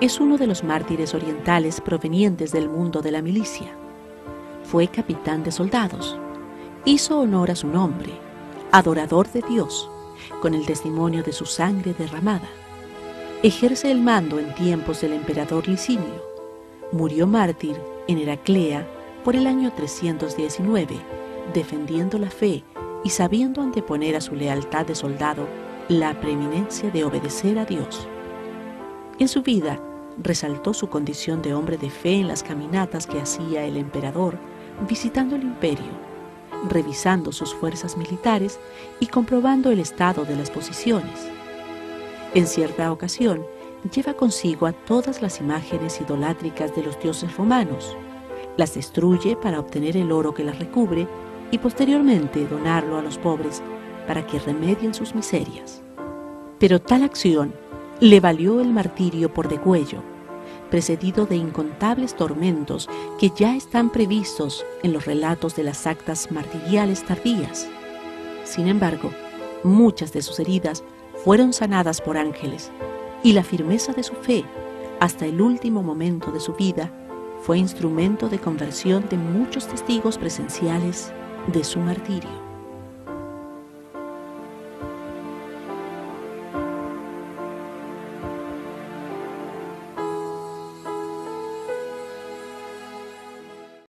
es uno de los mártires orientales provenientes del mundo de la milicia. Fue capitán de soldados. Hizo honor a su nombre, adorador de Dios, con el testimonio de su sangre derramada. Ejerce el mando en tiempos del emperador Licinio. Murió mártir en Heraclea por el año 319, defendiendo la fe y sabiendo anteponer a su lealtad de soldado la preeminencia de obedecer a Dios. En su vida resaltó su condición de hombre de fe en las caminatas que hacía el emperador visitando el imperio, revisando sus fuerzas militares y comprobando el estado de las posiciones. En cierta ocasión, lleva consigo a todas las imágenes idolátricas de los dioses romanos, las destruye para obtener el oro que las recubre y posteriormente donarlo a los pobres para que remedien sus miserias. Pero tal acción le valió el martirio por degüello, precedido de incontables tormentos que ya están previstos en los relatos de las actas martiriales tardías. Sin embargo, muchas de sus heridas fueron sanadas por ángeles y la firmeza de su fe hasta el último momento de su vida fue instrumento de conversión de muchos testigos presenciales de su martirio.